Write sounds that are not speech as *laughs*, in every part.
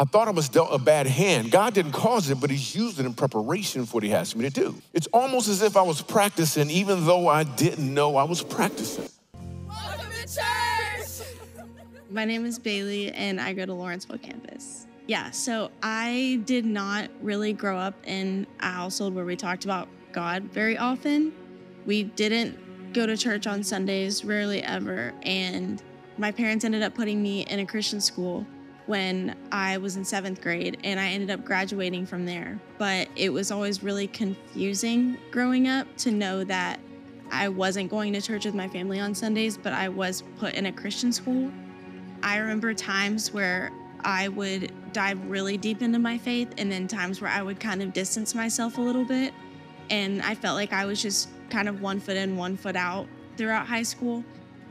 I thought I was dealt a bad hand. God didn't cause it, but He's used it in preparation for what He has me to do. It's almost as if I was practicing, even though I didn't know I was practicing. Welcome to church! *laughs* My name is Bailey, and I go to Lawrenceville campus. Yeah, so I did not really grow up in a household where we talked about God very often. We didn't go to church on Sundays, rarely ever, and my parents ended up putting me in a Christian school when I was in seventh grade, and I ended up graduating from there. But it was always really confusing growing up to know that I wasn't going to church with my family on Sundays, but I was put in a Christian school. I remember times where I would dive really deep into my faith, and then times where I would kind of distance myself a little bit. And I felt like I was just kind of one foot in, one foot out throughout high school.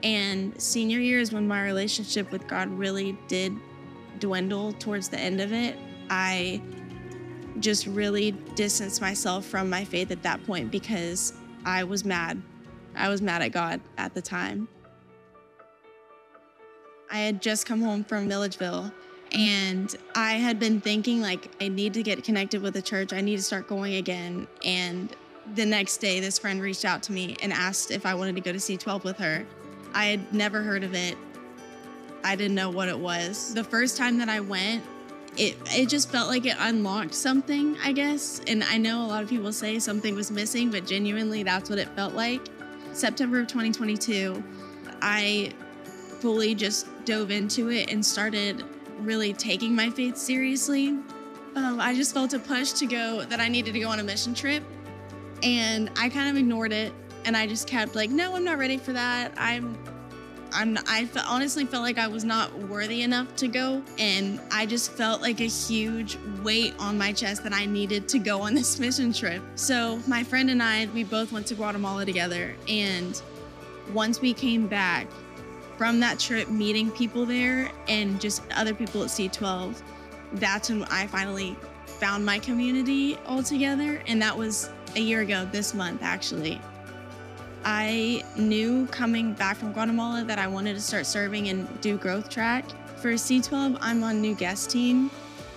And senior year is when my relationship with God really did dwindle towards the end of it, I just really distanced myself from my faith at that point because I was mad. I was mad at God at the time. I had just come home from Milledgeville and I had been thinking like I need to get connected with the church. I need to start going again. And the next day this friend reached out to me and asked if I wanted to go to C12 with her. I had never heard of it. I didn't know what it was. The first time that I went, it it just felt like it unlocked something, I guess. And I know a lot of people say something was missing, but genuinely that's what it felt like. September of 2022, I fully just dove into it and started really taking my faith seriously. Um, I just felt a push to go that I needed to go on a mission trip, and I kind of ignored it. And I just kept like, no, I'm not ready for that. I'm I'm I honestly felt like I was not worthy enough to go and I just felt like a huge weight on my chest that I needed to go on *laughs* this mission trip. So my friend and I we both went to Guatemala together and once we came back from that trip meeting people there and just other people at C12 that's when I finally found my community altogether and that was a year ago this month actually. I knew coming back from Guatemala that I wanted to start serving and do growth track. For C12, I'm on new guest team.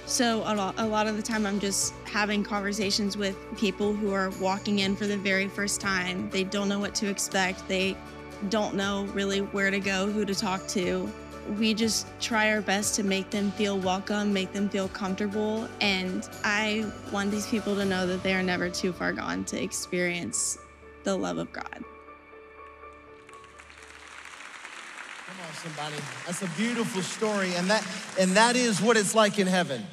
So a lot, a lot of the time I'm just having conversations with people who are walking in for the very first time. They don't know what to expect. They don't know really where to go, who to talk to. We just try our best to make them feel welcome, make them feel comfortable. And I want these people to know that they are never too far gone to experience the love of God. Somebody. That's a beautiful story, and that and that is what it's like in heaven.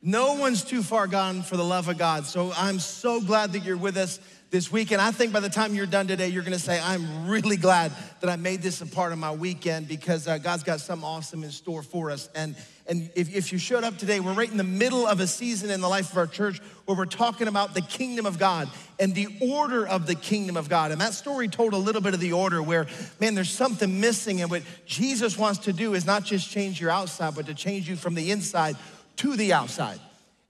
No one's too far gone for the love of God. So I'm so glad that you're with us this weekend. I think by the time you're done today, you're gonna say, I'm really glad that I made this a part of my weekend because uh, God's got something awesome in store for us. And, and if, if you showed up today, we're right in the middle of a season in the life of our church where we're talking about the kingdom of God and the order of the kingdom of God. And that story told a little bit of the order where, man, there's something missing. And what Jesus wants to do is not just change your outside, but to change you from the inside to the outside.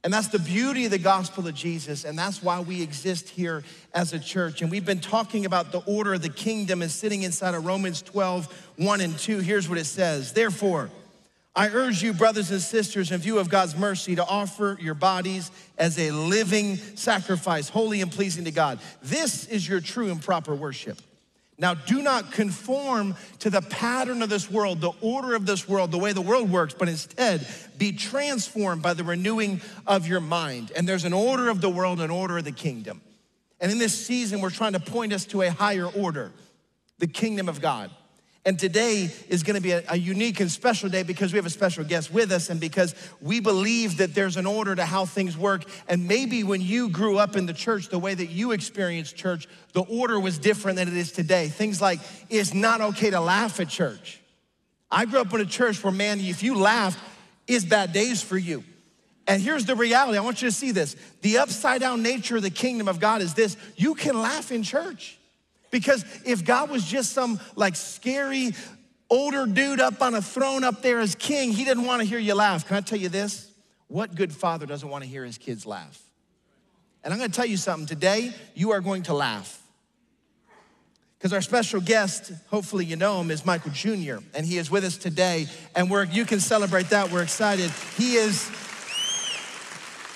And that's the beauty of the gospel of Jesus. And that's why we exist here as a church. And we've been talking about the order of the kingdom and sitting inside of Romans 12, 1 and 2. Here's what it says Therefore, I urge you, brothers and sisters, in view of God's mercy, to offer your bodies as a living sacrifice, holy and pleasing to God. This is your true and proper worship. Now, do not conform to the pattern of this world, the order of this world, the way the world works, but instead be transformed by the renewing of your mind. And there's an order of the world, an order of the kingdom. And in this season, we're trying to point us to a higher order, the kingdom of God. And today is gonna be a, a, unique and special day because we have a special guest with us and because we believe that there's an order to how things work. And maybe when you grew up in the church, the way that you experienced church, the order was different than it is today. Things like it's not okay to laugh at church. I grew up in a church where, man, if you laughed, it's bad days for you. And here's the reality I want you to see this. The upside down nature of the kingdom of God is this you can laugh in church. Because if God was just some like scary older dude up on a throne up there as king, he didn't want to hear you laugh. Can I tell you this? What good father doesn't want to hear his kids laugh? And I'm going to tell you something. Today, you are going to laugh. Because our special guest, hopefully you know him, is Michael Jr., and he is with us today. And we're, you can celebrate that. We're excited. He is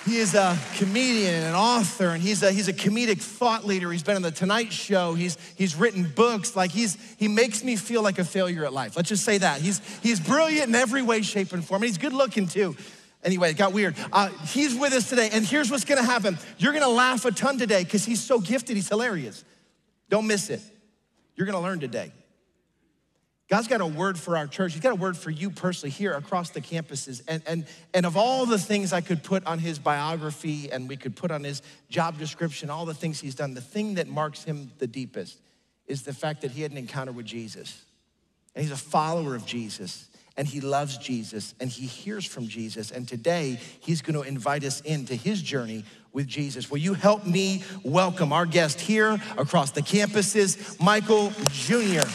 He is a comedian and an author, and he's a, he's a comedic thought leader. He's been on the Tonight Show. He's, he's written books. Like he's, he makes me feel like a failure at life. Let's just say that. He's, he's brilliant in every way, shape, and form. And he's good looking too. Anyway, it got weird. Uh, he's with us today, and here's what's gonna happen. You're gonna laugh a ton today because he's so gifted, he's hilarious. Don't miss it. You're gonna learn today. God's got a word for our church. He's got a word for you personally here across the campuses. And, and, and of all the things I could put on his biography and we could put on his job description, all the things he's done, the thing that marks him the deepest is the fact that he had an encounter with Jesus. And he's a follower of Jesus and he loves Jesus and he hears from Jesus. And today he's going to invite us into his journey with Jesus. Will you help me welcome our guest here across the campuses, Michael Jr.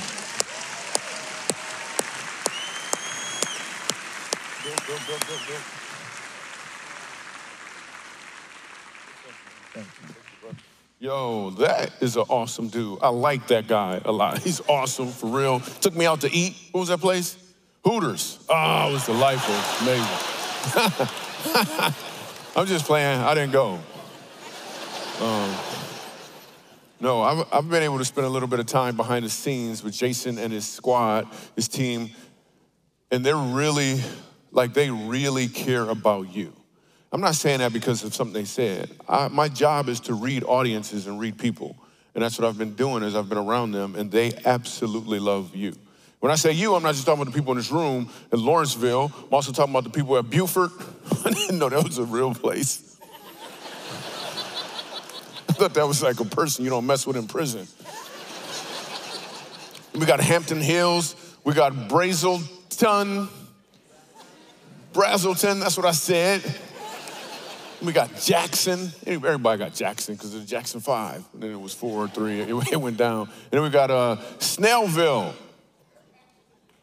Yo, that is an awesome dude. I like that guy a lot. *laughs* He's awesome for real. Took me out to eat. What was that place? Hooters. Oh, it was delightful. Amazing. *laughs* I'm just playing. I didn't go. Um, no, I've, I've been able to spend a little bit of time behind the scenes with Jason and his squad, his team, and they're really, like, they really care about you. I'm not saying that because of something they said. I, my job is to read audiences and read people. And that's what I've been doing as I've been around them, and they absolutely love you. When I say you, I'm not just talking about the people in this room in Lawrenceville. I'm also talking about the people at Buford. *laughs* I didn't know that was a real place. *laughs* I thought that was like a person you don't mess with in prison. We got Hampton Hills. We got Braselton. Braselton, that's what I said. We got Jackson. Everybody got Jackson because of the Jackson 5. And then it was 4 or 3. *laughs* It went down. And then we got uh, Snellville.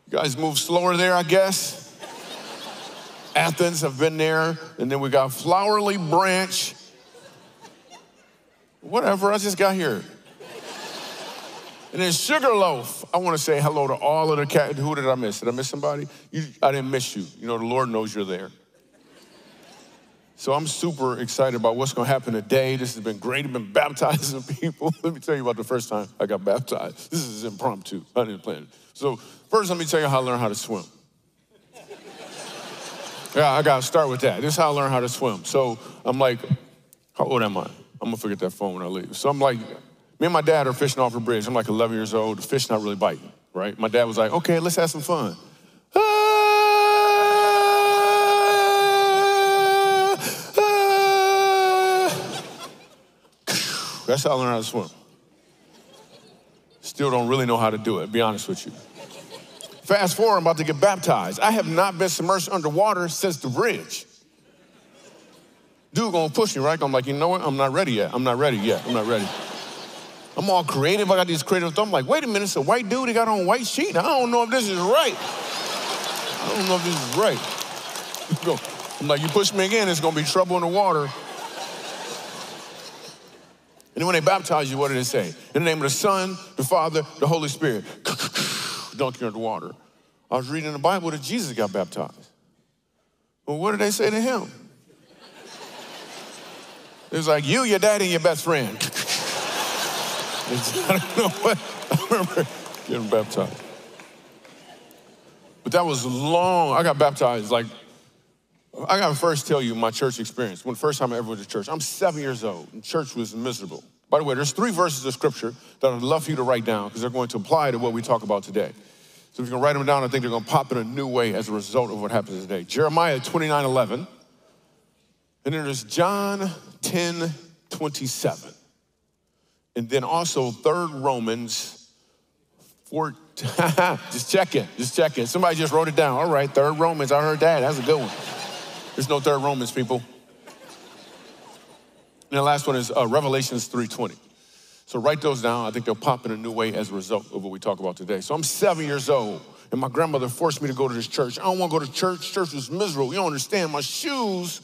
You guys move slower there, I guess. Athens have been there. And then we got Flowery Branch. Whatever, I just got here. And then Sugarloaf. I want to say hello to all of the cat. Who did I miss? Did I miss somebody? You, I didn't miss you. You know, the Lord knows you're there. So I'm super excited about what's going to happen today. This has been great. I've been *laughs* baptizing people. let me tell you about the first time I got baptized. This is impromptu. I didn't plan it. So first, let me tell you how I learned how to swim. *laughs* yeah, I got to start with that. This is how I learned how to swim. So I'm like, how old am I? I'm going to forget that phone when I leave. So I'm like, me and my dad are fishing off a bridge. I'm like 11 years old. The fish not really biting, right? My dad was like, okay, let's have some fun. Ah, That's how I learned how to swim. Still don't really know how to do it, be honest with you. Fast forward, I'm about to get baptized. I have not been submerged underwater since the bridge. Dude gonna push me, right? I'm like, you know what? I'm not ready yet. I'm not ready yet. I'm not ready. I'm all creative. I got these creative thoughts. I'm like, wait a minute, it's a white dude. He got on white sheet. I don't know if this is right. I don't know if this is right. *laughs* I'm like, you push me again, it's gonna be trouble in the water. And when they baptize you, what did they say? In the name of the Son, the Father, the Holy Spirit. Dunk you in the water. I was reading in the Bible that Jesus got baptized. Well, what did they say to him? It was like you, your daddy, and your best friend. *laughs* I don't *laughs* know what. I remember getting baptized. But that was long. I got baptized like, I gotta first tell you my church experience. When the first time I ever went to church, I'm seven years old, and church was miserable. By the way, there's three verses of scripture that I'd love for you to write down because they're going to apply to what we talk about today. So if you can write them down, I think they're gonna pop in a new way as a result of what happens today. Jeremiah 29 11. And then there's John 10 27. And then also 3rd Romans 4. *laughs* just check it, just check it. Somebody just wrote it down. All right, 3rd Romans, I heard that. That's a good one. There's no 3rd Romans, people. And the last one is uh, Revelations 3.20. So write those down. I think they'll pop in a new way as a result of what we talk about today. So I'm seven years old, and my grandmother forced me to go to this church. I don't want to go to church. Church was miserable. You don't understand. My shoes,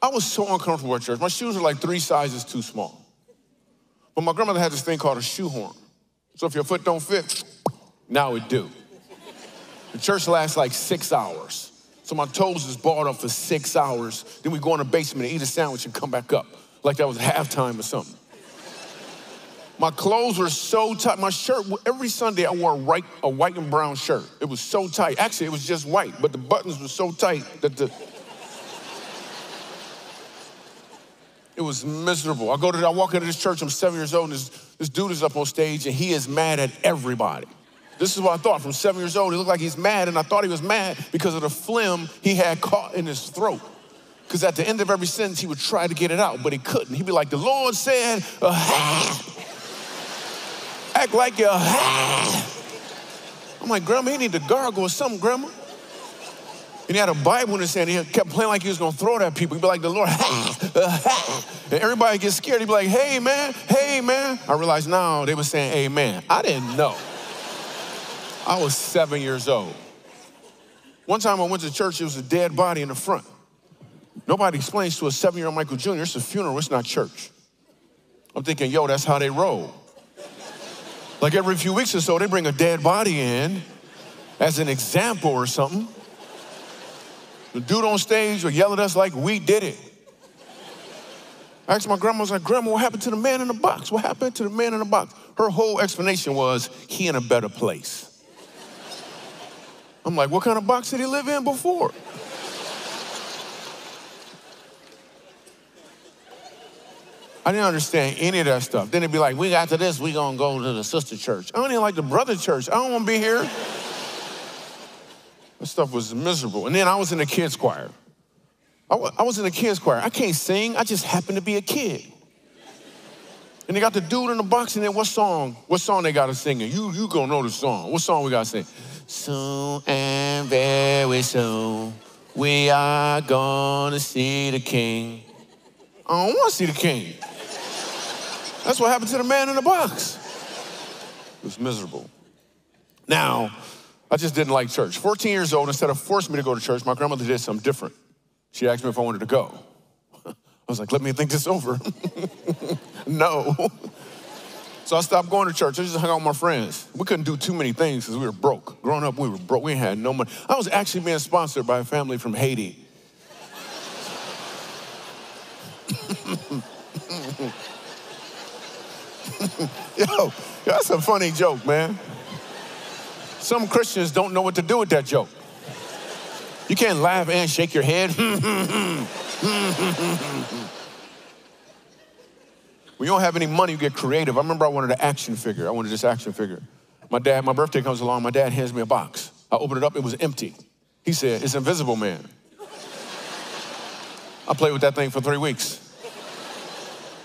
I was so uncomfortable at church. My shoes were like three sizes too small. But my grandmother had this thing called a shoehorn. So if your foot don't fit, now it do. The church lasts like six hours. So my toes is balled up for six hours. Then we go in the basement and eat a sandwich and come back up. Like that was *laughs* halftime or something. My clothes were so tight. My shirt, every Sunday I wore a white, a white and brown shirt. It was so tight. Actually, it was just white, but the buttons were so tight that the. It was miserable. I go to, I walk into this church, I'm seven years old, and this, this dude is up on stage and he is mad at everybody. This is what I thought from seven years old. He looked like he's mad, and I thought he was mad because of the phlegm he had caught in his throat. Because at the end of every sentence, he would try to get it out, but he couldn't. He'd be like, The Lord said, uh, *laughs* act like you're. *laughs* I'm like, Grandma, he need to gargle or something, Grandma. And he had a Bible in his hand. He kept playing like he was going to throw it at people. He'd be like, the Lord, *laughs* and everybody gets scared. He'd be like, hey, man, hey, man. I realized now they were saying amen. I didn't know. I was seven years old. One time I went to church, there was a dead body in the front. Nobody explains to a seven year old Michael Jr., it's a funeral, it's not church. I'm thinking, yo, that's how they roll. Like every few weeks or so, they bring a dead body in as an example or something. The dude on stage will yell at us like we did it. I asked my grandma, I was like, Grandma, what happened to the man in the box? What happened to the man in the box? Her whole explanation was, he in a better place. I'm like, what kind of box did he live in before? I didn't understand any of that stuff. Then it'd be like, we got to this, we gonna go to the sister church. I don't even like the brother church. I don't wanna be here. that stuff was miserable. And then I was in the kids choir. I, I was in the kids choir. I can't sing, I just happen to be a kid. And they got the dude in the box, and then what song? What song they got us singing? You you gonna know the song. What song we gotta sing? Soon and very soon, we are gonna see the king. I don't wanna see the king. That's what happened to the man in the box. It was miserable. Now, I just didn't like church. 14 years old, instead of forcing me to go to church, my grandmother did something different. She asked me if I wanted to go. *laughs* I was like, let me think this over. *laughs* no. So I stopped going to church. I just hung out with my friends. We couldn't do too many things because we were broke. Growing up, we were broke. We had no money. I was actually being sponsored by a family from Haiti. *laughs* yo, that's a funny joke, man. Some Christians don't know what to do with that joke. You can't laugh and shake your head. *laughs* when you don't have any money, you get creative. I remember I wanted an action figure. I wanted this action figure. My dad, my birthday comes along, my dad hands me a box. I opened it up, it was empty. He said, It's Invisible Man. I played with that thing for three weeks.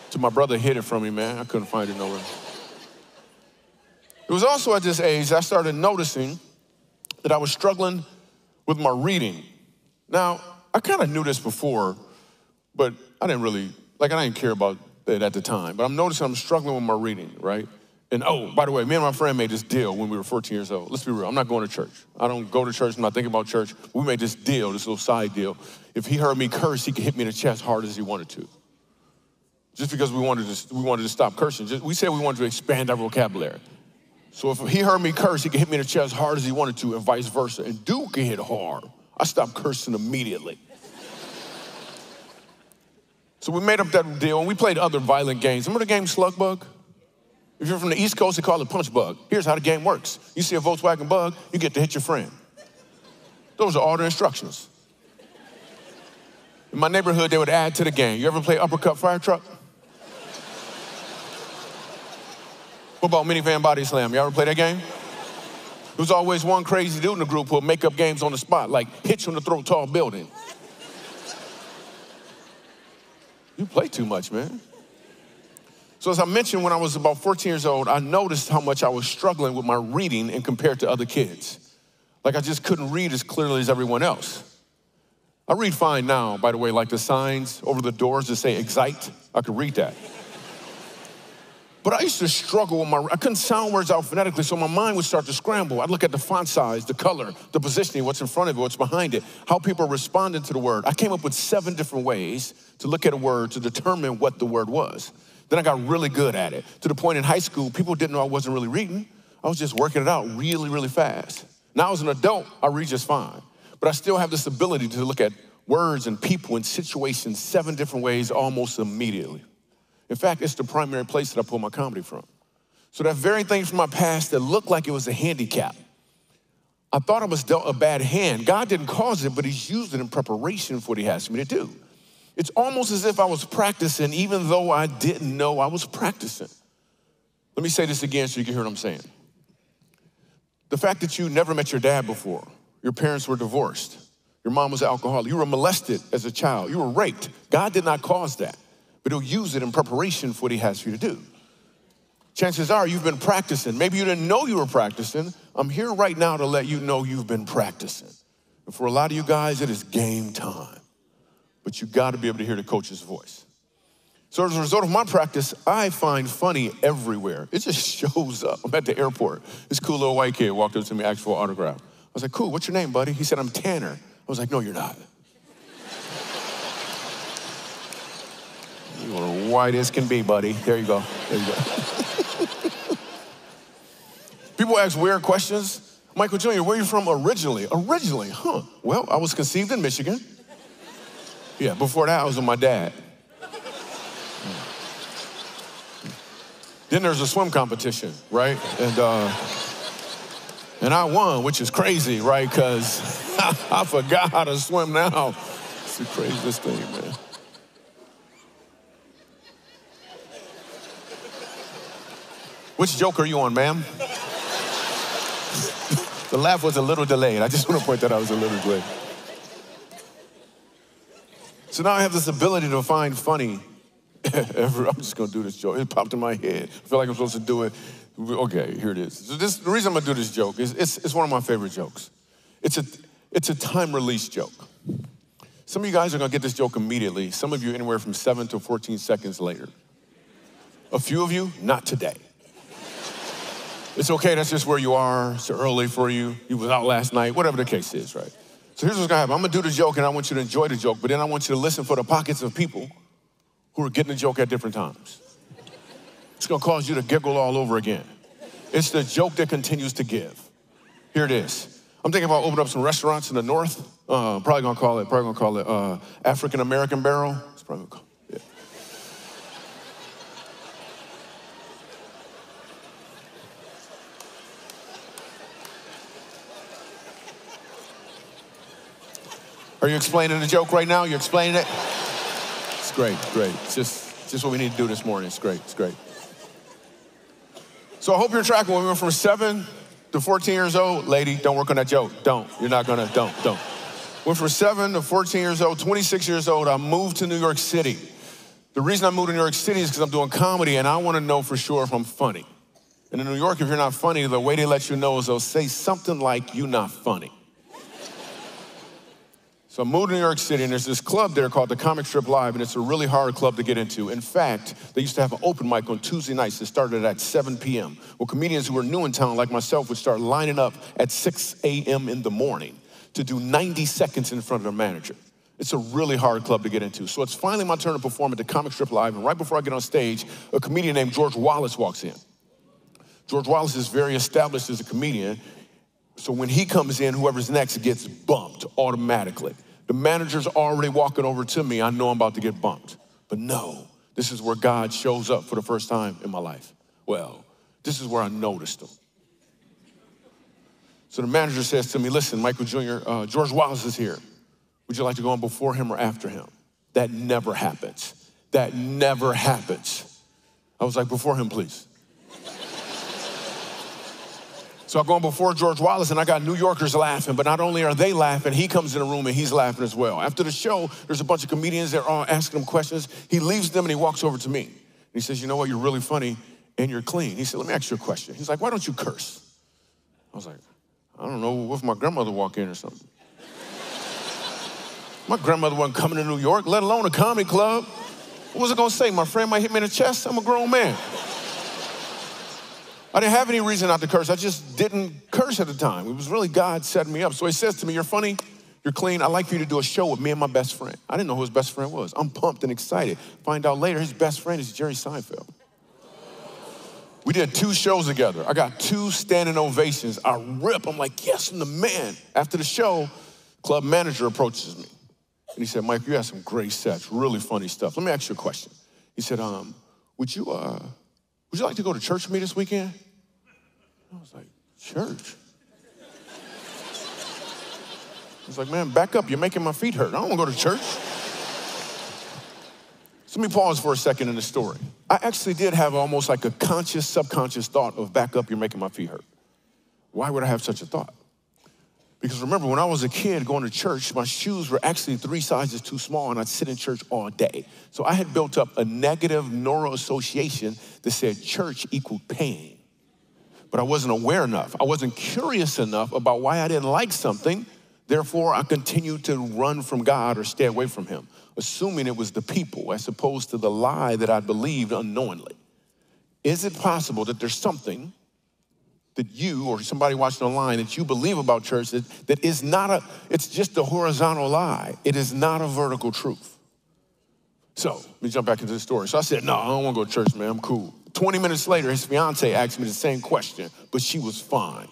So my brother hid it from me, man. I couldn't find it nowhere. It was also at this age I started noticing that I was struggling with my reading. Now, I kind of knew this before, but I didn't really, like, I didn't care about at the time. But I'm noticing I'm struggling with my reading, right? And oh, by the way, me and my friend made this deal when we were 14 years old. Let's be real, I'm not going to church. I don't go to church, I'm not thinking about church. We made this deal, this little side deal. If he heard me curse, he could hit me in the chest hard as he wanted to just because we wanted to, we wanted to stop cursing. Just, we said we wanted to expand our vocabulary. So if he heard me curse, he could hit me in the chest hard as he wanted to, and vice versa. And Duke could hit hard. I stopped cursing immediately. So we made up that deal, and we played other violent games. Remember the game Slug Bug? If you're from the East Coast, they call it Punch Bug. Here's how the game works. You see a Volkswagen Bug, you get to hit your friend. Those are all the instructions. In my neighborhood, they would add to the game. You ever play Uppercut Fire Truck? What about minivan body slam? You all ever play that game? There's always one crazy dude in the group who'll make up games on the spot, like hit you in the throat tall building. You play too much, man. So, as I mentioned, when I was about 14 years old, I noticed how much I was struggling with my reading and compared to other kids. Like, I just couldn't read as clearly as everyone else. I read fine now, by the way, like the signs over the doors that say excite, I could read that. But I used to struggle with my, I couldn't sound words out phonetically, so my mind would start to scramble. I'd look at the font size, the color, the positioning, what's in front of it, what's behind it, how people are responding to the word. I came up with seven different ways to look at a word to determine what the word was. Then I got really good at it to the point in high school, people didn't know I wasn't really reading. I was just working it out really, really fast. Now, as an adult, I read just fine. but I still have this ability to look at words and people and situations seven different ways almost immediately. In fact, it's the primary place that I pull my comedy from. So that very thing from my past that looked like it was a handicap, I thought I was dealt a bad hand. God didn't cause it, but He's used it in preparation for what He has me to do. It's almost as if I was practicing, even though I didn't know I was practicing. Let me say this again so you can hear what I'm saying. The fact that you never met your dad before, your parents were divorced, your mom was alcoholic, you were molested as a child, you were raped. God did not cause that, but He'll use it in preparation for what He has for you to do. Chances are you've been practicing. Maybe you didn't know you were practicing. I'm here right now to let you know you've been practicing. And for a lot of you guys, it is game time. But you got to be able to hear the coach's voice. So as a result of my practice, I find funny everywhere. It just *laughs* shows up. I'm at the airport. This cool little white kid walked up to me, asked for an autograph. I was like, cool, what's your name, buddy? He said, I'm Tanner. I was like, no, you're not. You are white as can be, buddy. There you go. There you go. People ask weird questions. Michael Jr., where are you from originally? Originally, huh? Well, I was conceived in Michigan. Yeah, before that, I was with my dad. Then there's a swim competition, right? And uh, and I won, which is crazy, right? Because *laughs* I forgot how to swim now. It's the craziest thing, man. Which joke are you on, ma'am? the laugh was a little delayed. I just want to point that out, was a little delayed. So now I have this ability to find funny. *coughs* I'm just gonna do this joke. It popped in my head. I feel like I'm supposed to do it. Okay, here it is. So this, the reason I'm gonna do this joke is it's, it's one of my favorite jokes. It's a, it's a time release joke. Some of you guys are gonna get this joke immediately. Some of you anywhere from seven to 14 seconds later. A few of you, not today. It's okay, that's just where you are. It's early for you. You was out last night, whatever the case is, right? So here's what's gonna happen. I'm gonna do the joke and I want you to enjoy the joke, but then I want you to listen for the pockets of people who are getting the joke at different times. It's gonna cause you to giggle all over again. It's the joke that continues to give. Here it is. I'm thinking about opening up some restaurants in the north. Uh, probably gonna call it, probably gonna call it uh, African American Barrel. It's probably Are you explaining the joke right now? You're explaining it? It's great, great. It's just, just what we need to do this morning. It's great, it's great. So I hope you're tracking. We went from seven to 14 years old, lady, don't work on that joke. Don't. You're not gonna, don't, don't. Went from seven to 14 years old, 26 years old, I moved to New York City. The reason I moved to New York City is because I'm doing comedy and I wanna know for sure if I'm funny. And in New York, if you're not funny, the way they let you know is they'll say something like, "You're not funny. So I moved to New York City, and there's this club there called the Comic Strip Live, and it's a really hard club to get into. In fact, they used to have an open mic on Tuesday nights that started at 7 p.m. Well, comedians who were new in town, like myself, would start lining up at 6 a.m. in the morning to do 90 seconds in front of their manager. It's a really hard club to get into. So it's finally my turn to perform at the Comic Strip Live, and right before I get on stage, a comedian named George Wallace walks in. George Wallace is very established as a comedian, so when he comes in, whoever's next gets bumped automatically. The manager's already walking over to me. I know I'm about to get bumped. But no, this is where God shows up for the first time in my life. Well, this is where I noticed him. So the manager says to me, Listen, Michael Jr., uh, George Wallace is here. Would you like to go on before him or after him? That never happens. That never happens. I was like, Before him, please. So I go on before George Wallace and I got New Yorkers laughing, but not only are they laughing, he comes in the room and he's laughing as well. After the show, there's a bunch of comedians that are asking him questions. He leaves them and he walks over to me. And he says, You know what? You're really funny and you're clean. He said, Let me ask you a question. He's like, Why don't you curse? I was like, I don't know. What if my grandmother walk in or something? *laughs* my grandmother wasn't coming to New York, let alone a comedy club. What was I gonna say? My friend might hit me in the chest? I'm a grown man. I didn't have any reason not to curse. I just didn't curse at the time. It was really God setting me up. So he says to me, You're funny, you're clean. I'd like for you to do a show with me and my best friend. I didn't know who his best friend was. I'm pumped and excited. Find out later his best friend is Jerry Seinfeld. We did two shows together. I got two standing ovations. I rip. I'm like, yes, I'm the man. After the show, Club manager approaches me. And he said, Mike, you had some great sets, really funny stuff. Let me ask you a question. He said, um, would you, uh, would you like to go to church with me this weekend? I was like, church? I was like, man, back up. You're making my feet hurt. I don't want to go to church. So let me pause for a second in the story. I actually did have almost like a conscious, subconscious thought of back up, you're making my feet hurt. Why would I have such a thought? Because remember, when I was a kid going to church, my shoes were actually three sizes too small, and I'd sit in church all day. So I had built up a negative neural association that said church equaled pain. But I wasn't aware enough. I wasn't curious enough about why I didn't like something Therefore, I continued to run from God or stay away from Him, assuming it was the people as opposed to the lie that I believed unknowingly. Is it possible that there's something that you or somebody watching online that you believe about church that, that is not a, it's just a horizontal lie? It is not a vertical truth. So let me jump back into the story. So I said, No, I don't want to go to church, man. I'm cool. 20 minutes later, his fiance asked me the same question, but she was fine.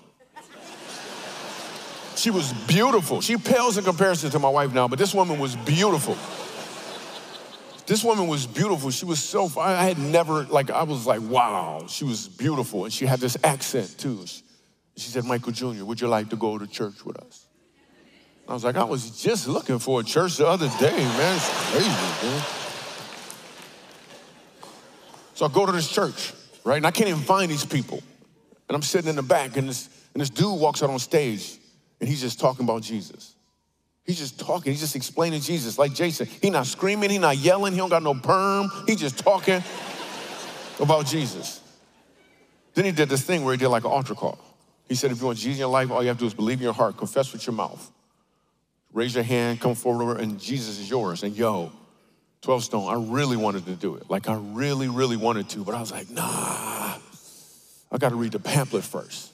She was beautiful. She pales in comparison to my wife now, but this woman was beautiful. This woman was beautiful. She was so, I had never, like, I was like, wow, she was beautiful. And she had this accent too. She said, Michael Jr., would you like to go to church with us? I was like, I was just looking for a church the other day, man. It's crazy, man. So I go to this church, right? And I can't even find these people. And I'm sitting in the back, and this, and this dude walks out on stage. And he's just talking about Jesus. He's just talking. He's just explaining Jesus. Like Jason, he not screaming, he not yelling, he don't got no perm. He just talking about Jesus. Then he did this thing where he did like an altar call. He said, if you want Jesus in your life, all you have to do is believe in your heart, confess with your mouth. Raise your hand, come forward, and Jesus is yours. And yo, 12Stone, I really wanted to do it. Like I really, really wanted to, but I was like, nah, I gotta read the pamphlet first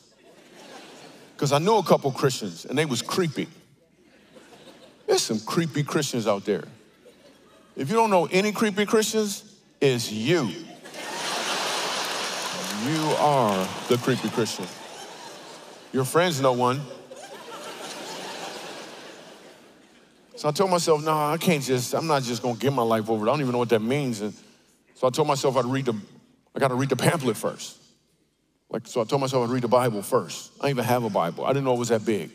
because I knew a couple Christians and they was creepy. There's some creepy Christians out there. If you don't know any creepy Christians, it's you. You are the creepy Christian. Your friends know one. So I told myself, no, I can't just, I'm not just gonna give my life over. I don't even know what that means. And so I told myself I'd read the, I gotta read the pamphlet first. Like, so I told myself I'd read the Bible first. I didn't even have a Bible. I didn't know it was that big.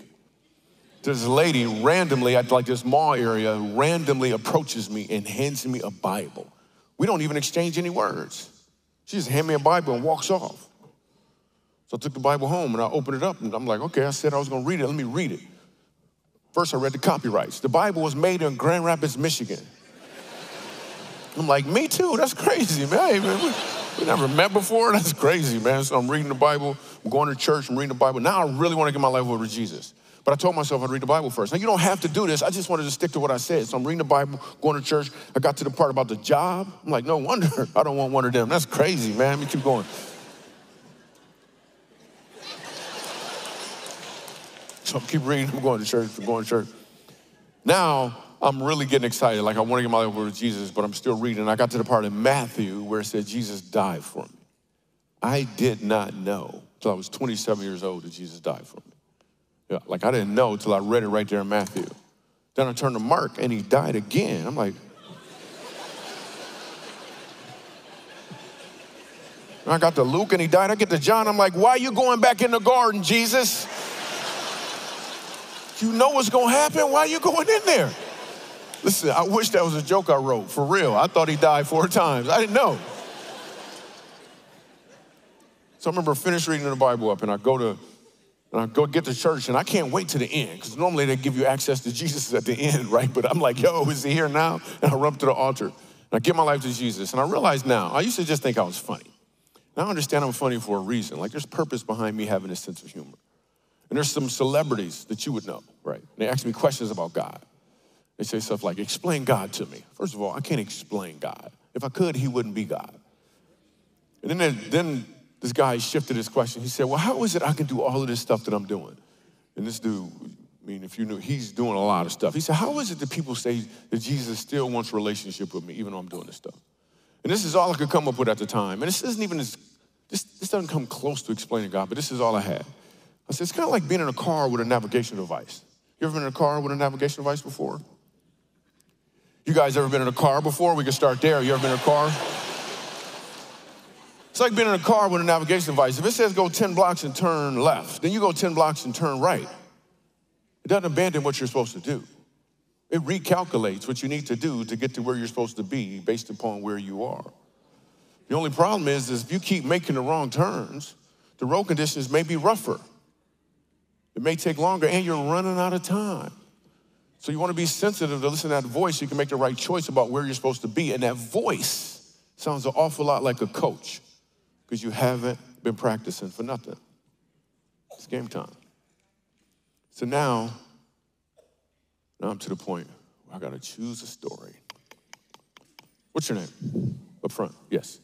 This lady randomly at like this mall area randomly approaches me and hands me a Bible. We don't even exchange any words. She just hands me a Bible and walks off. So I took the Bible home and I opened it up and I'm like, okay, I said I was gonna read it. Let me read it. First, I read the copyrights. The Bible was made in Grand Rapids, Michigan. I'm like, me too. That's crazy, man. We never met before. That's crazy, man. So I'm reading the Bible. I'm going to church. I'm reading the Bible. Now I really want to get my life over to Jesus. But I told myself I'd read the Bible first. Now, you don't have to do this. I just wanted to stick to what I said. So I'm reading the Bible, going to church. I got to the part about the job. I'm like, no wonder *laughs* I don't want one of them. That's crazy, man. Let me keep going. So I keep reading. I'm going to church. I'm going to church. Now, I'm really getting excited. Like I want to get my life over to Jesus, but I'm still reading. I got to the part in Matthew where it said Jesus died for me. I did not know till I was 27 years old that Jesus died for me. Yeah, like I didn't know till I read it right there in Matthew. Then I turned to Mark and he died again. I'm like, I got to Luke and he died. I get to John. I'm like, why are you going back in the garden, Jesus? You know what's going to happen. Why are you going in there? Listen, I wish that was a joke I wrote, for real. I thought he died four times. I didn't know. So I remember finish reading the Bible up and I go to and I go get to church and I can't wait to the end because normally they give you access to Jesus at the end, *laughs* right? But I'm like, yo, is he here now? *laughs* And I run to the altar and I give my life to Jesus. And I realize now, I used to just think I was funny. Now I understand I'm funny for a reason. Like there's purpose behind me having a sense of humor. And there's some celebrities that you would know, right? And they ask me questions about God. They say stuff like, explain God to me. First of all, I can't explain God. If I could, he wouldn't be God. And then, then this guy shifted his question. He said, well, how is it I can do all of this stuff that I'm doing? And this dude, I mean, if you knew, he's doing a lot of stuff. He said, how is it that people say that Jesus still wants relationship with me, even though I'm doing this stuff? And this is all I could come up with at the time. And this isn't even as, this, this doesn't come close to explaining God, but this is all I had. I said, it's kind of like being in a car with a navigation device. You ever been in a car with a navigation device before? You guys ever been in a car before? We can start there. You ever been in a car? It's like being in a car with a navigation device. If it says go 10 blocks and turn left, then you go 10 blocks and turn right. It doesn't abandon what you're supposed to do. It recalculates what you need to do to get to where you're supposed to be based upon where you are. The only problem is, is if you keep making the wrong turns, the road conditions may be rougher. It may take longer and you're running out of time. So you want to be sensitive to listen to that voice so you can make the right choice about where you're supposed to be. And that voice sounds an awful lot like a coach because you haven't been practicing for nothing. It's game time. So now, now I'm to the point where I got to choose a story. What's your name? Up front, yes.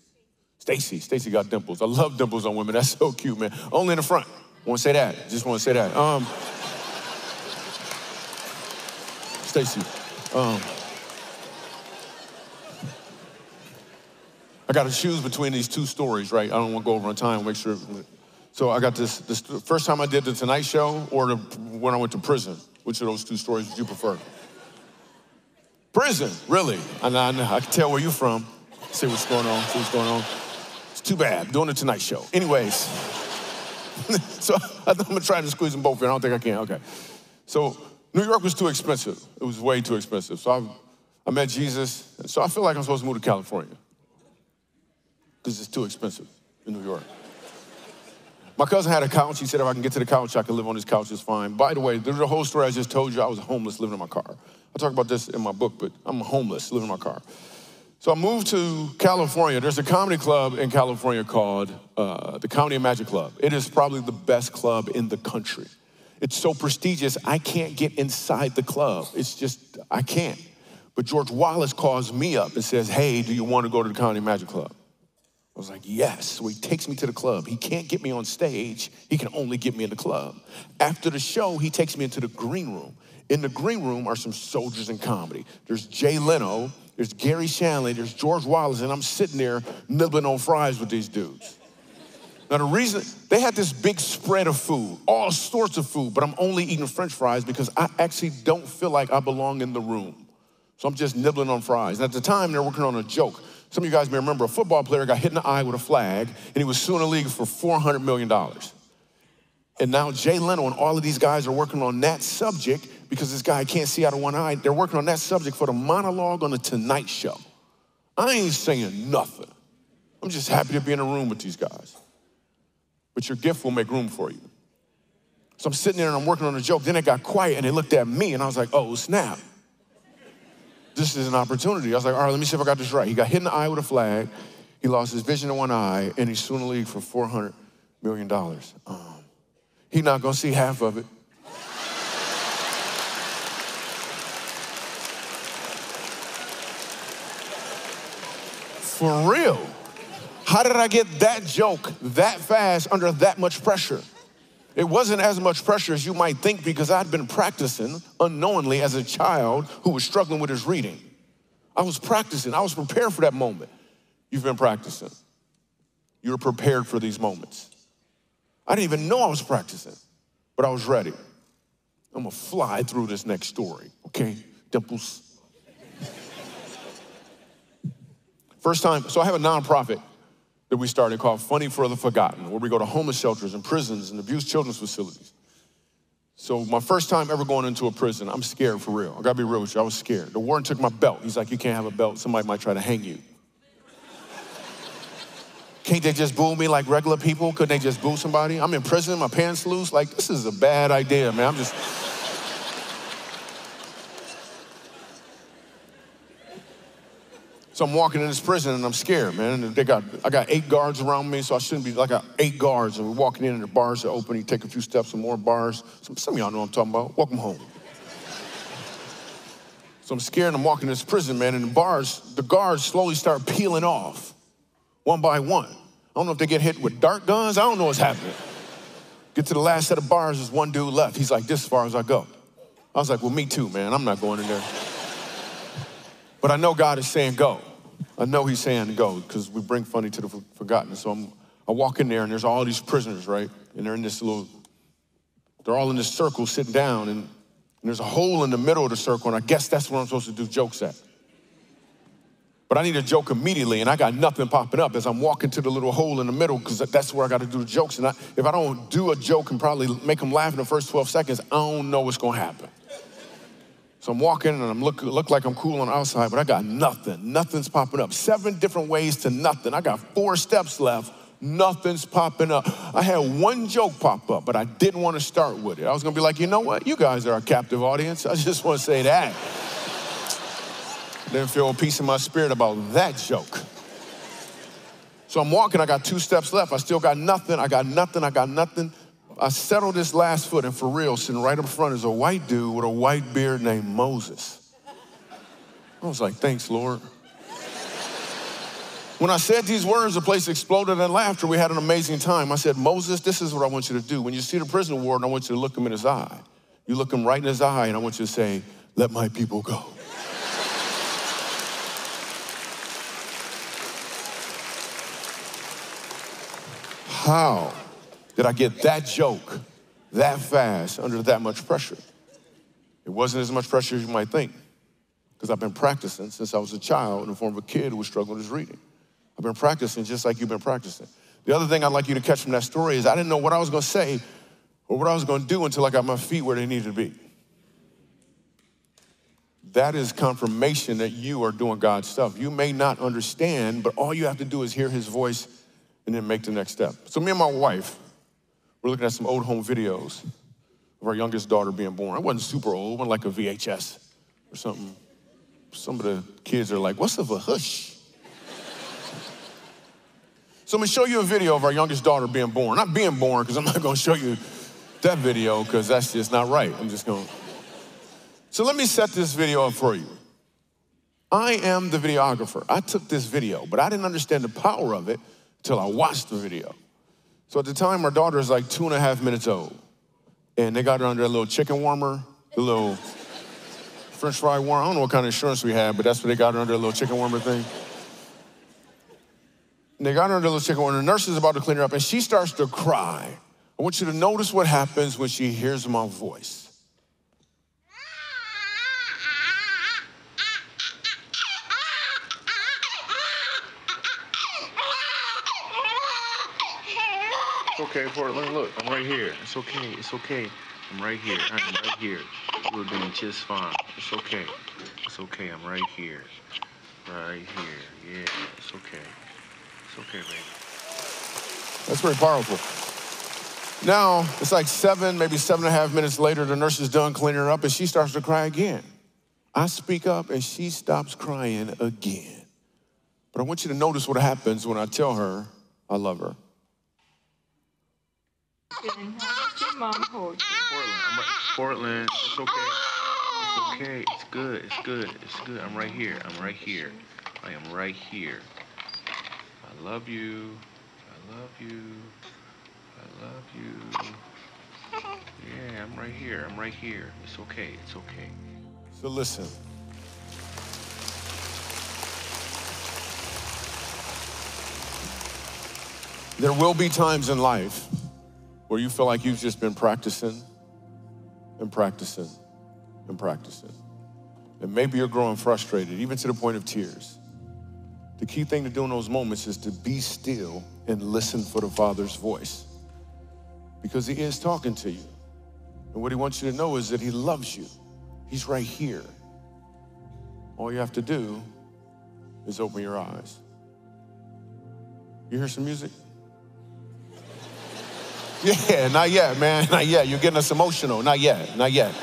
Stacy. Stacy got dimples. I love dimples on women. That's so cute, man. Only in the front. Want to say that? Just want to say that. Um, Stacy. Um, I got to choose between these two stories, right? I don't want to go over on time. Make sure. So I got this. This first time I did the Tonight Show, or the, when I went to prison. Which of those two stories would you prefer? Prison, really? I, I, I can tell where you're from. See what's going on. See what's going on. It's too bad. Doing the Tonight Show. Anyways, *laughs* so *laughs* I'm gonna try to squeeze them both in. I don't think I can. Okay. So New York was too expensive. It was way too expensive. So I, I met Jesus. So I feel like I'm supposed to move to California because it's too expensive in New York. My cousin had a couch. He said if I can get to the couch, I can live on his couch. It's fine. By the way, there's a whole story I just told you. I was homeless living in my car. I talk about this in my book, but I'm homeless living in my car. So I moved to California. There's a comedy club in California called uh, the Comedy and Magic Club. It is probably the best club in the country. It's so prestigious, I can't get inside the club. It's just, I can't. But George Wallace calls me up and says, Hey, do you want to go to the Comedy Magic Club? I was like, yes. So he takes me to the club. He can't get me on stage. He can only get me in the club. After the show, he takes me into the green room. In the green room are some soldiers in comedy. There's Jay Leno, there's Garry Shandling, there's George Wallace, and I'm sitting there nibbling on fries with these dudes. Now, the reason they had this big spread of food, all sorts of food, but I'm only eating french fries because I actually don't feel like I belong in the room. So I'm just nibbling on fries. And at the time, they're working on a joke. Some of you guys may remember a football player got hit in the eye with a flag, and he was suing the league for $400 million. And now Jay Leno and all of these guys are working on that subject because this guy can't see out of one eye. They're working on that subject for the monologue on the Tonight Show. I ain't saying nothing. I'm just happy to be in a room with these guys. But your gift will make room for you. So I'm sitting there and I'm working on a joke. Then it got quiet and they looked at me and I was like, oh, snap this is an opportunity. I was like, all right, let me see if I got this right. He got hit in the eye with a flag. He lost his vision in one eye, and he's suing the league for $400 million. Um, he's not going to see half of it. For real. How did I get that joke that fast under that much pressure? It wasn't as much pressure as you might think because I'd been practicing unknowingly as a child who was struggling with his reading. I was practicing, I was prepared for that moment. You've been practicing. You're prepared for these moments. I didn't even know I was practicing, but I was ready. I'm gonna fly through this next story, okay? Dimples. First time, so I have a nonprofit that we started called Funny for the Forgotten, where we go to homeless shelters and prisons and abused children's facilities. So my first time ever going into a prison, I'm scared for real. I gotta be real with you, I was scared. The warden took my belt. He's like, you can't have a belt, somebody might try to hang you. Can't they just boo me like regular people? Couldn't they just boo somebody? I'm in prison, my pants loose. Like, this is a bad idea, man. I'm just. So I'm walking in this prison and I'm scared, man. They got, I got eight guards around me, so I shouldn't be, like, eight guards. And we're walking in and the bars are open. You take a few steps, some more bars. Some, some of y'all know what I'm talking about. Welcome home. So I'm scared and I'm walking in this prison, man, and the bars, the guards slowly start peeling off one by one. I don't know if they get hit with dart guns. I don't know what's happening. Get to the last set of bars, there's one dude left. He's like, this as far as I go. I was like, well, me too, man. I'm not going in there. But I know God is saying go. I know He's saying go because we bring funny to the forgotten. So I'm, I walk in there and there's all these prisoners, right? And they're in this little, they're all in this circle sitting down. And And there's a hole in the middle of the circle, and I guess that's where I'm supposed to do jokes at. But I need a joke immediately, and I got nothing popping up as I'm walking to the little hole in the middle because that's where I got to do the jokes. And I, if I don't do a joke and probably make them laugh in the first 12 seconds, I don't know what's going to happen. So I'm walking and I'm look, look like I'm cool on the outside, but I got nothing. Nothing's popping up. Seven different ways to nothing. I got four steps left. Nothing's popping up. I had one joke pop up, but I didn't want to start with it. I was going to be like, you know what? You guys are a captive audience. I just want to say that. Didn't feel a peace in my spirit about that joke. So I'm walking, I got two steps left. I still got nothing. I got nothing. I got nothing. I settled this last foot, and for real, sitting right up front is a white dude with a white beard named Moses. I was like, thanks, Lord. When I said these words, the place exploded in laughter. We had an amazing time. I said, Moses, this is what I want you to do. When you see the prison warden, I want you to look him in his eye. You look him right in his eye, and I want you to say, Let my people go. How did I get that joke that fast under that much pressure? It wasn't as much pressure as you might think, because I've been practicing since I was a child in the form of a kid who was struggling with reading. I've been practicing just like you've been practicing. The other thing I'd like you to catch from that story is I didn't know what I was going to say or what I was going to do until I got my feet where they needed to be. That is confirmation that you are doing God's stuff. You may not understand, but all you have to do is hear his voice and then make the next step. So, me and my wife, we're looking at some old home videos of our youngest daughter being born. It wasn't super old, it wasn't like a VHS or something. Some of the kids are like, What's a vahush? So I'm gonna show you a video of our youngest daughter being born. Not being born, because I'm not gonna show you that video, because that's just not right. I'm just gonna. So let me set this video up for you. I am the videographer. I took this video, but I didn't understand the power of it until I watched the video. So at the time, our daughter is like two and a half minutes old. And they got her under a little chicken warmer, the little french fry warmer. I don't know what kind of insurance we had, but that's what they got her under a little chicken warmer thing. And they got her under a little chicken warmer. and The nurse is about to clean her up, and she starts to cry. I want you to notice what happens when she hears my voice. Okay, Portland. Look, I'm right here. It's okay. It's okay. I'm right here. I'm right here. We're doing just fine. It's okay. It's okay. I'm right here. Right here. Yeah. It's okay. It's okay, baby. That's very powerful. Now, it's like seven, maybe seven and a half minutes later, the nurse is done cleaning her up and she starts to cry again. I speak up and she stops crying again. But I want you to notice what happens when I tell her I love her. Portland, I'm right, Portland, it's okay. It's okay. It's good. It's good. It's good. I'm right here. I'm right here. I am right here. I love you. I love you. I love you. Yeah, I'm right here. I'm right here. It's okay. It's okay. So listen. There will be times in life where you feel like you've just been practicing and practicing and practicing. And maybe you're growing frustrated, even to the point of tears. The key thing to do in those moments is to be still and listen for the Father's voice because He is talking to you. And what He wants you to know is that He loves you, He's right here. All you have to do is open your eyes. You hear some music? *laughs* Yeah, not yet, man. Not yet. You're getting us emotional. Not yet. Not yet.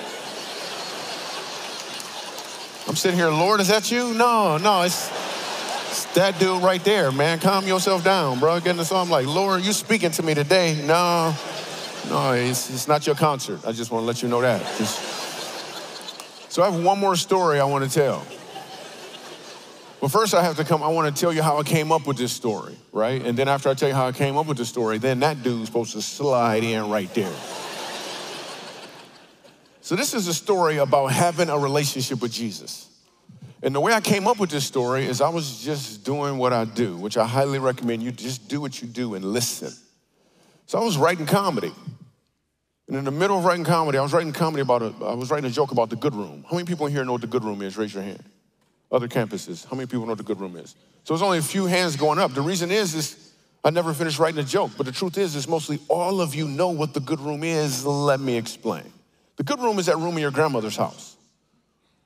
I'm sitting here, Lord, is that you? No, no, it's, it's that dude right there, man. Calm yourself down, bro. Getting us I'm like, Lord, you speaking to me today? No, no, it's, it's not your concert. I just want to let you know that. Just... So I have one more story I want to tell. Well, first I have to come, I want to tell you how I came up with this story, right? And then after I tell you how I came up with the story, then that dude's supposed to slide in right there. so this is a story about having a relationship with Jesus. And the way I came up with this story is I was just doing what I do, which I highly recommend you just do what you do and listen. So I was writing comedy. And in the middle of writing comedy, I was writing comedy about a, I was writing a joke about the good room. How many people in here know what the good room is? Raise your hand. Other campuses, how many people know what the good room is? So there's only a few hands going up. The reason is, is I never finished writing a joke, but the truth is, is mostly all of you know what the good room is. Let me explain. The good room is that room in your grandmother's house,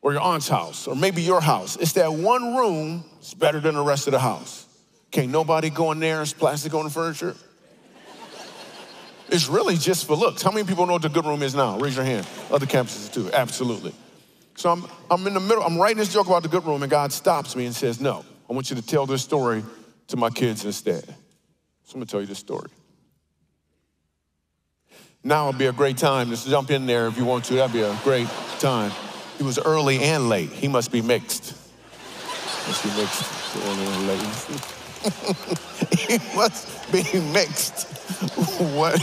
or your aunt's house, or maybe your house. It's that one room that's better than the rest of the house. Can't nobody go in there, it's plastic on the furniture. It's really just for looks. How many people know what the good room is now? Raise your hand. Other campuses too, absolutely. So I'm, I'm in the middle, I'm writing this joke about the good room, and God stops me and says, No, I want you to tell this story to my kids instead. So I'm gonna tell you this story. Now would be a great time. Just jump in there if you want to. That'd be a great time. He was early and late. He must be mixed. Must be mixed. Early and late. *laughs* he must be mixed. what?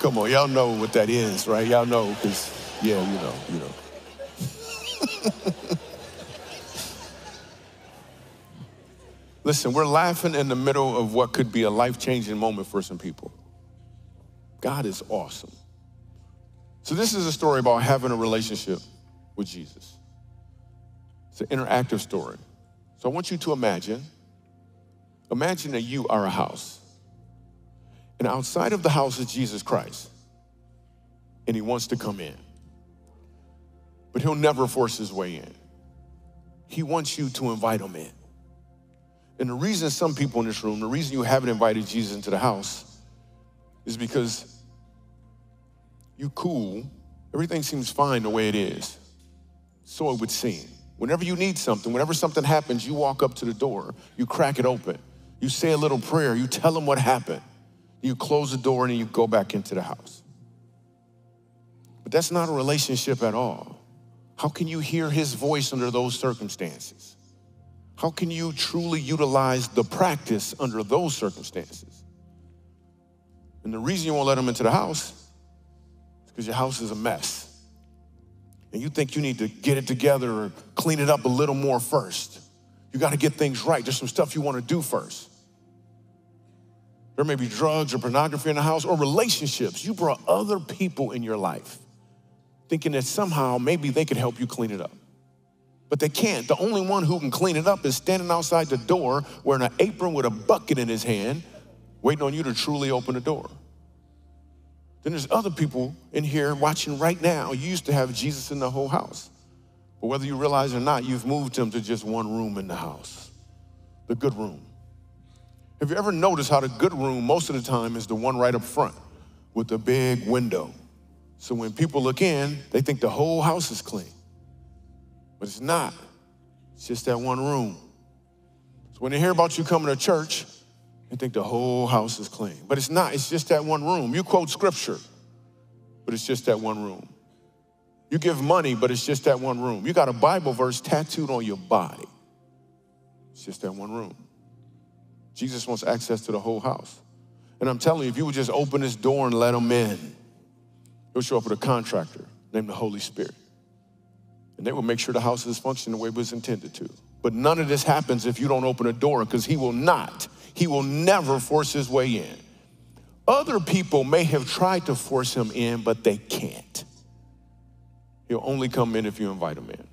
Come on, y'all know what that is, right? Y'all know, because, yeah, you know, you know. *laughs* Listen, we're laughing in the middle of what could be a life changing moment for some people. God is awesome. So, this is a story about having a relationship with Jesus. It's an interactive story. So, I want you to imagine imagine that you are a house. And outside of the house is Jesus Christ. And he wants to come in. But he'll never force his way in. He wants you to invite him in. And the reason some people in this room, the reason you haven't invited Jesus into the house is because you cool, everything seems fine the way it is. So it would seem. Whenever you need something, whenever something happens, you walk up to the door, you crack it open, you say a little prayer, you tell them what happened, you close the door, and you go back into the house. But that's not a relationship at all. How can you hear his voice under those circumstances? How can you truly utilize the practice under those circumstances? And the reason you won't let him into the house is because your house is a mess. And you think you need to get it together or clean it up a little more first. You got to get things right. There's some stuff you want to do first. There may be drugs or pornography in the house or relationships. You brought other people in your life thinking that somehow maybe they could help you clean it up. But they can't. The only one who can clean it up is standing outside the door wearing an apron with a bucket in his hand, waiting on you to truly open the door. Then there's other people in here watching right now. You used to have Jesus in the whole house. But whether you realize it or not, you've moved him to just one room in the house the good room. Have you ever noticed how the good room, most of the time, is the one right up front with the big window? So when people look in, they think the whole house is clean. But it's not. It's just that one room. So when they hear about you coming to church, they think the whole house is clean. But it's not. It's just that one room. You quote scripture, but it's just that one room. You give money, but it's just that one room. You got a Bible verse tattooed on your body. It's just that one room. Jesus wants access to the whole house. And I'm telling you, if you would just open this door and let him in, he'll show up with a contractor named the Holy Spirit and they will make sure the house is functioning the way it was intended to. But none of this happens if you don't open a door because he will not, he will never force his way in. Other people may have tried to force him in, but they can't. He'll only come in if you invite him in.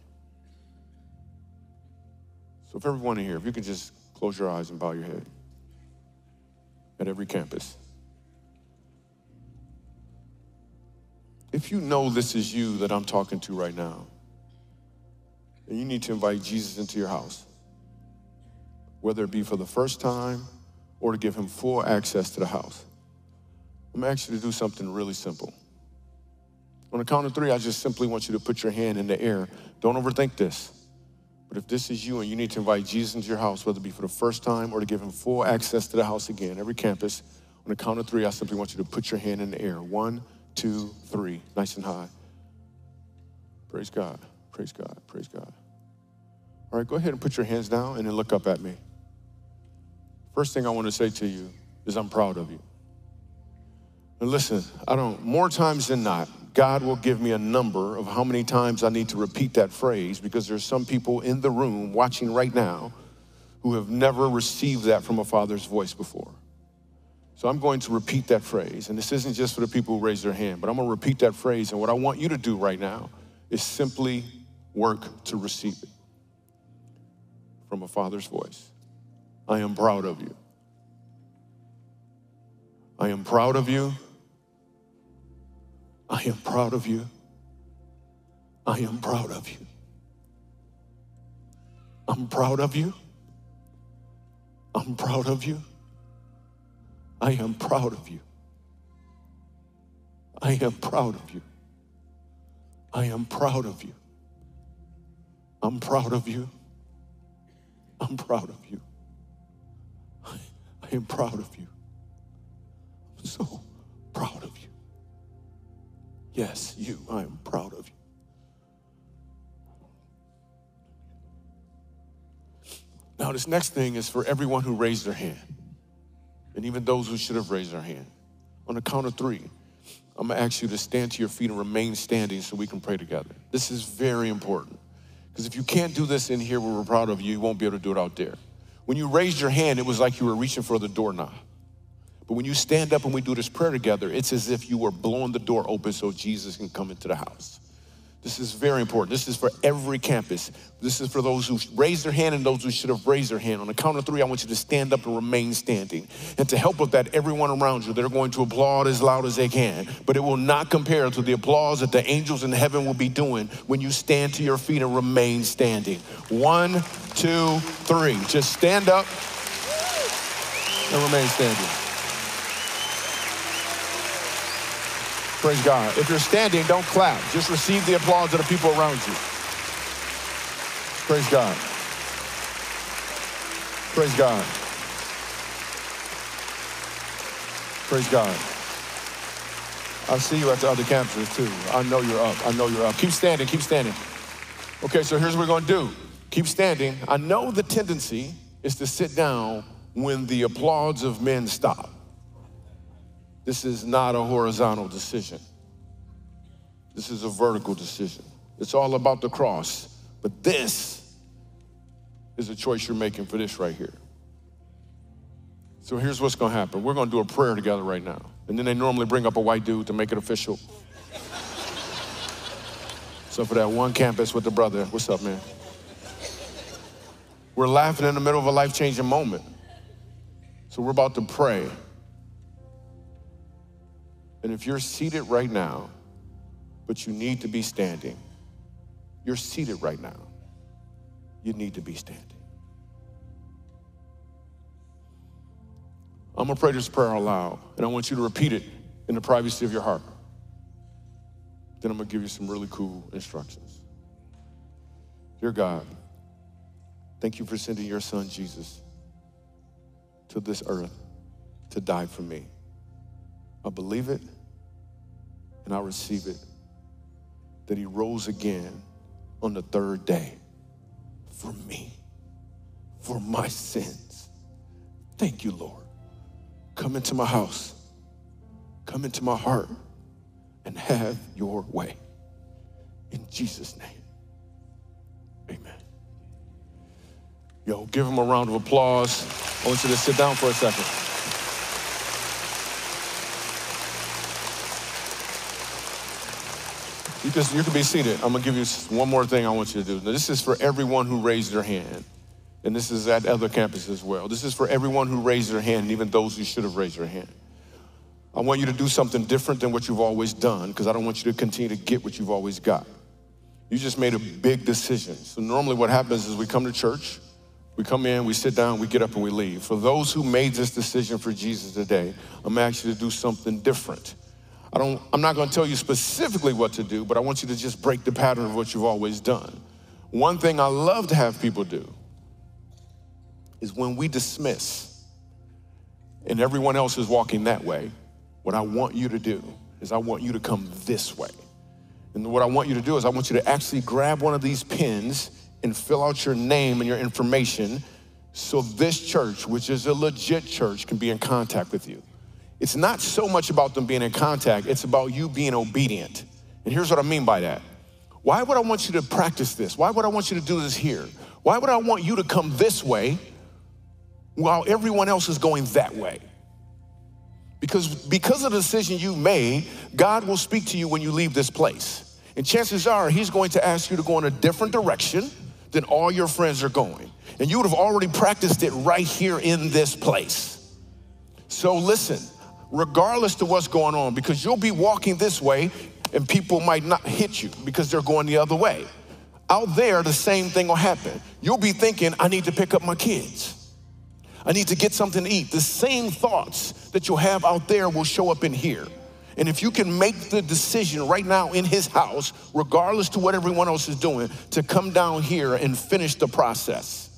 So, if everyone in here, if you could just close your eyes and bow your head at every campus. If you know this is you that I'm talking to right now, and you need to invite Jesus into your house, whether it be for the first time or to give him full access to the house. I'm gonna you to do something really simple. On the count of three, I just simply want you to put your hand in the air. Don't overthink this. But if this is you and you need to invite Jesus into your house, whether it be for the first time or to give him full access to the house again, every campus, on the count of three, I simply want you to put your hand in the air. One, two, three, nice and high. Praise God, praise God, praise God. All right, go ahead and put your hands down and then look up at me. First thing I want to say to you is I'm proud of you. And listen, I don't, more times than not, God will give me a number of how many times I need to repeat that phrase because there's some people in the room watching right now who have never received that from a father's voice before. So I'm going to repeat that phrase. And this isn't just for the people who raise their hand, but I'm going to repeat that phrase. And what I want you to do right now is simply work to receive it from a father's voice. I am proud of you. I am proud of you. I am proud of you. I am proud of you. I'm proud of you. I'm proud of you. I am proud of you. I am proud of you. I am proud of you. I'm proud of you. I'm proud of you. I, I am proud of you. I'm so proud of you. Yes, you, I am proud of you. Now, this next thing is for everyone who raised their hand, and even those who should have raised their hand. On the count of three, I'm gonna ask you to stand to your feet and remain standing so we can pray together. This is very important. Because if you can't do this in here where we're proud of you, you won't be able to do it out there. When you raised your hand, it was like you were reaching for the doorknob. But when you stand up and we do this prayer together, it's as if you were blowing the door open so Jesus can come into the house. This is very important. This is for every campus. This is for those who raised their hand and those who should have raised their hand. On the count of three, I want you to stand up and remain standing. And to help with that, everyone around you, they're going to applaud as loud as they can. But it will not compare to the applause that the angels in heaven will be doing when you stand to your feet and remain standing. One, two, three. Just stand up and remain standing. Praise God. If you're standing, don't clap. Just receive the applause of the people around you. Praise God. Praise God. Praise God. I see you at the other campuses too. I know you're up. I know you're up. Keep standing. Keep standing. Okay, so here's what we're going to do. Keep standing. I know the tendency is to sit down when the applause of men stop. This is not a horizontal decision. This is a vertical decision. It's all about the cross. But this is a choice you're making for this right here. So here's what's gonna happen. We're gonna do a prayer together right now. And then they normally bring up a white dude to make it official. so for that one campus with the brother, what's up, man? We're laughing in the middle of a life changing moment. So we're about to pray. And if you're seated right now, but you need to be standing, you're seated right now. You need to be standing. I'm gonna pray this prayer aloud, and I want you to repeat it in the privacy of your heart. Then I'm gonna give you some really cool instructions. Dear God, thank you for sending your son Jesus to this earth to die for me. I believe it and I receive it that he rose again on the third day for me, for my sins. Thank you, Lord. Come into my house, come into my heart, and have your way. In Jesus' name, amen. Yo, give him a round of applause. I want you to sit down for a second. You can, you can be seated. I'm gonna give you one more thing I want you to do. Now, this is for everyone who raised their hand. And this is at other campuses as well. This is for everyone who raised their hand, and even those who should have raised their hand. I want you to do something different than what you've always done, because I don't want you to continue to get what you've always got. You just made a big decision. So normally what happens is we come to church, we come in, we sit down, we get up and we leave. For those who made this decision for Jesus today, I'm asking you to do something different. I don't, I'm not gonna tell you specifically what to do, but I want you to just break the pattern of what you've always done. One thing I love to have people do is when we dismiss and everyone else is walking that way, what I want you to do is I want you to come this way. And what I want you to do is I want you to actually grab one of these pins and fill out your name and your information so this church, which is a legit church, can be in contact with you. It's not so much about them being in contact, it's about you being obedient. And here's what I mean by that. Why would I want you to practice this? Why would I want you to do this here? Why would I want you to come this way while everyone else is going that way? Because, because of the decision you made, God will speak to you when you leave this place. And chances are he's going to ask you to go in a different direction than all your friends are going. And you would have already practiced it right here in this place. So listen, regardless to what's going on, because you'll be walking this way and people might not hit you because they're going the other way. Out there, the same thing will happen. You'll be thinking, I need to pick up my kids. I need to get something to eat. The same thoughts that you'll have out there will show up in here. And if you can make the decision right now in his house, regardless to what everyone else is doing, to come down here and finish the process,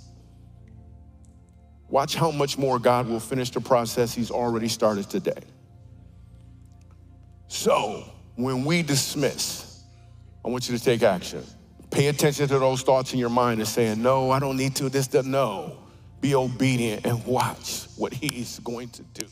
watch how much more God will finish the process he's already started today. So, when we dismiss, I want you to take action. Pay attention to those thoughts in your mind and saying, No, I don't need to. This, that, no. Be obedient and watch what he's going to do.